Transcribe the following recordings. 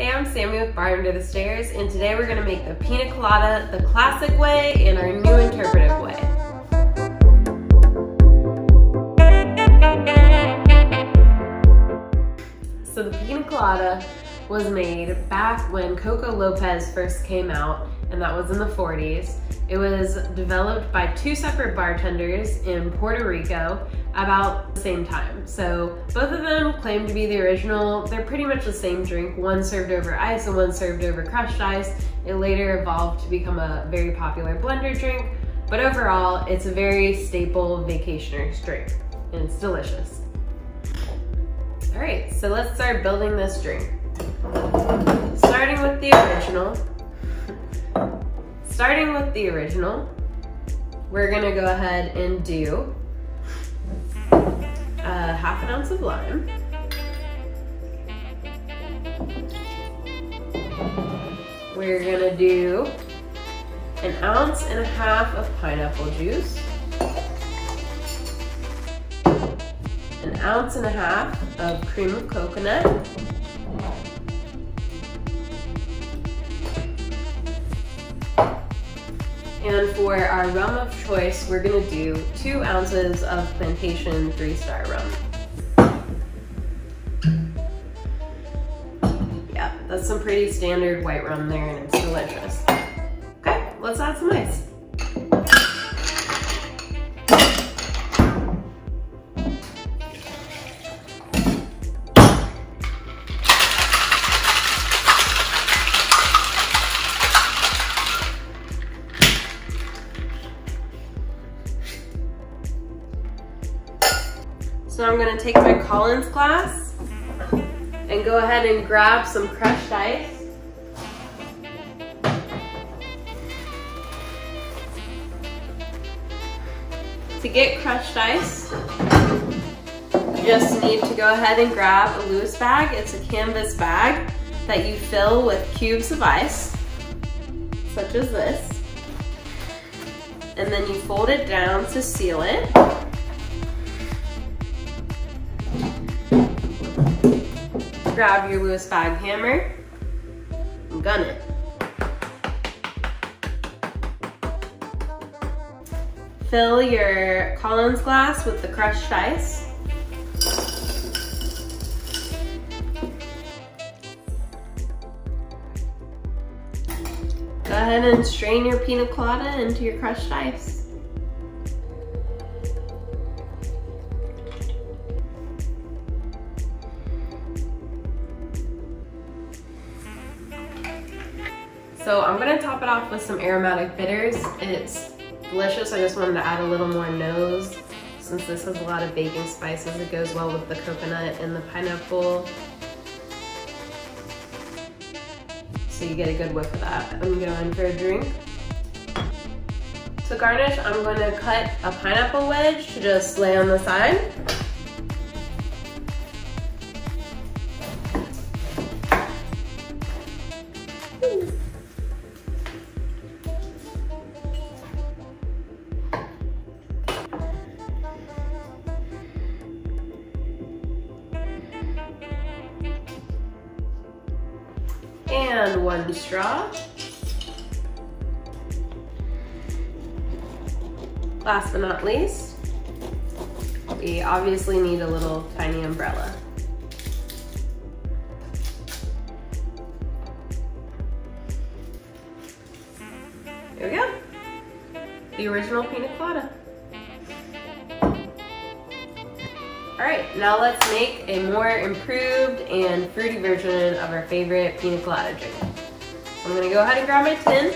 Hey, I'm Sammy with Bar Under the Stairs, and today we're gonna make the pina colada the classic way and our new interpretive way. So the pina colada was made back when Coco Lopez first came out, and that was in the 40s. It was developed by two separate bartenders in Puerto Rico about the same time. So both of them claim to be the original. They're pretty much the same drink, one served over ice and one served over crushed ice. It later evolved to become a very popular blender drink, but overall, it's a very staple vacationer's drink, and it's delicious. All right, so let's start building this drink. Starting with the original. Starting with the original, we're gonna go ahead and do a half an ounce of lime. We're gonna do an ounce and a half of pineapple juice. An ounce and a half of cream of coconut. And for our rum of choice, we're gonna do two ounces of Plantation Three Star rum. Yeah, that's some pretty standard white rum there and it's delicious. Okay, let's add some ice. Take my Collins glass and go ahead and grab some crushed ice. To get crushed ice, you just need to go ahead and grab a Lewis bag. It's a canvas bag that you fill with cubes of ice, such as this. And then you fold it down to seal it. Grab your Lewis bag hammer and gun it. Fill your Collins glass with the crushed ice. Go ahead and strain your pina colada into your crushed ice. So I'm gonna top it off with some aromatic bitters. It's delicious. I just wanted to add a little more nose since this has a lot of baking spices. It goes well with the coconut and the pineapple. So you get a good whiff of that. I'm going for a drink. To garnish, I'm gonna cut a pineapple wedge to just lay on the side. And one straw. Last but not least, we obviously need a little tiny umbrella. There we go. The original pina colada. All right, now let's make a more improved and fruity version of our favorite pina colada drink. I'm gonna go ahead and grab my tin.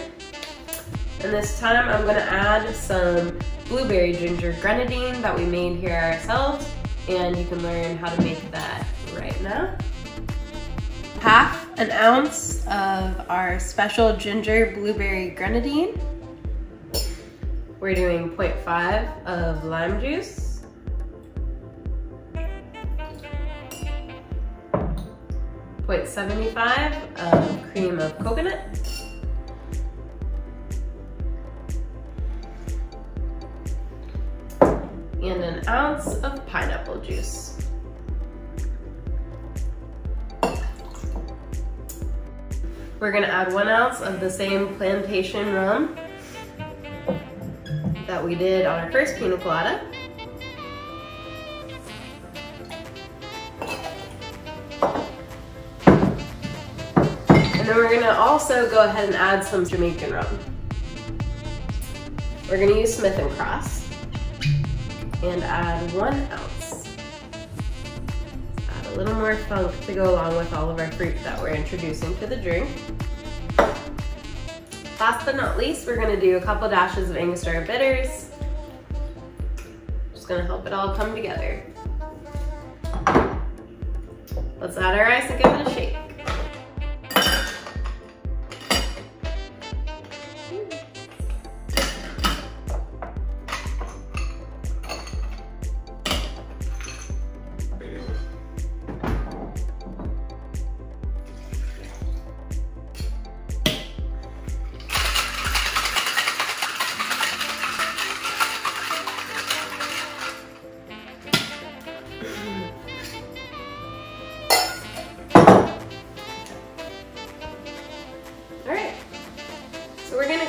And this time I'm gonna add some blueberry ginger grenadine that we made here ourselves. And you can learn how to make that right now. Half an ounce of our special ginger blueberry grenadine. We're doing 0.5 of lime juice. 0.75 of cream of coconut. And an ounce of pineapple juice. We're gonna add one ounce of the same plantation rum that we did on our first pina colada. And then we're gonna also go ahead and add some Jamaican rum. We're gonna use Smith & Cross and add one ounce. Add a little more funk to go along with all of our fruit that we're introducing to the drink. Last but not least, we're gonna do a couple dashes of Angostura bitters. Just gonna help it all come together. Let's add our ice and give it a shake.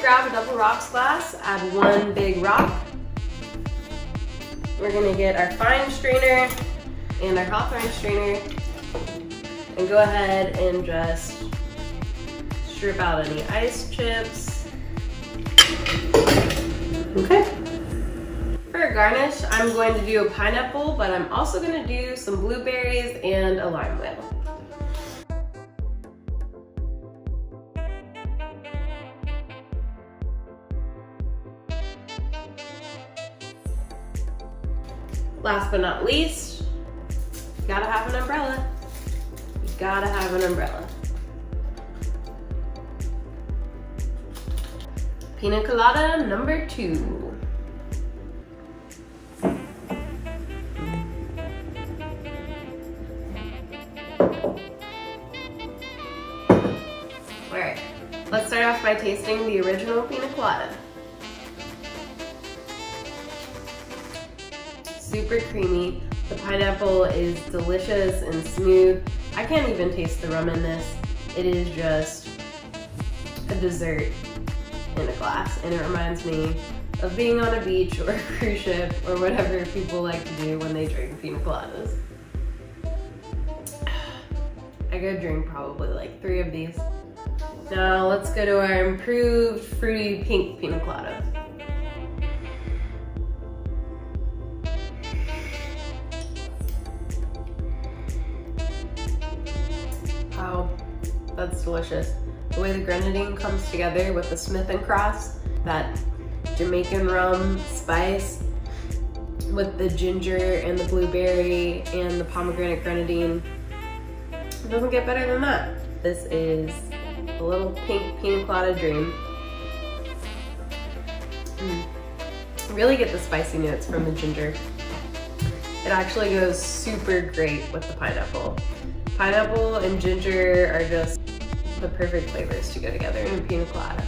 Grab a double rocks glass, add one big rock. We're gonna get our fine strainer and our Hawthorne strainer and go ahead and just strip out any ice chips. Okay. For a garnish, I'm going to do a pineapple, but I'm also gonna do some blueberries and a lime wheel. Last but not least, you gotta have an umbrella. You gotta have an umbrella. Pina colada number two. All right, let's start off by tasting the original pina colada. Super creamy. The pineapple is delicious and smooth. I can't even taste the rum in this. It is just a dessert in a glass and it reminds me of being on a beach or a cruise ship or whatever people like to do when they drink pina coladas. I could drink probably like three of these. Now let's go to our improved fruity pink pina colada. That's delicious. The way the grenadine comes together with the Smith & Cross, that Jamaican rum spice with the ginger and the blueberry and the pomegranate grenadine. It doesn't get better than that. This is a little pink pina colada dream. Mm. Really get the spicy notes from the ginger. It actually goes super great with the pineapple. Pineapple and ginger are just the perfect flavors to go together in a pina colada.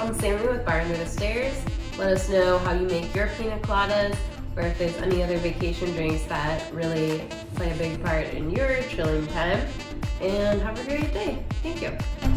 I'm Sammy with Bar Under the Stairs. Let us know how you make your pina coladas or if there's any other vacation drinks that really play a big part in your chilling time. And have a great day. Thank you.